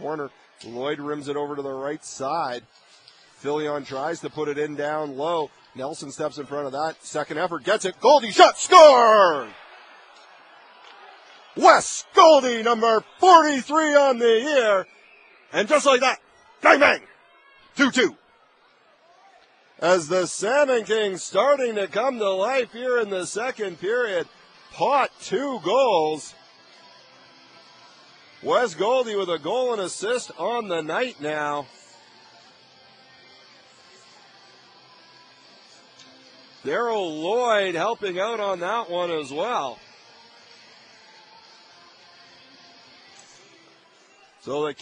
corner. Lloyd rims it over to the right side. Filion tries to put it in down low. Nelson steps in front of that. Second effort, gets it. Goldie shot, score! Wes Goldie, number 43 on the year. And just like that, bang bang, 2 2. As the Salmon Kings starting to come to life here in the second period. Pot two goals. Wes Goldie with a goal and assist on the night now. Daryl Lloyd helping out on that one as well. So the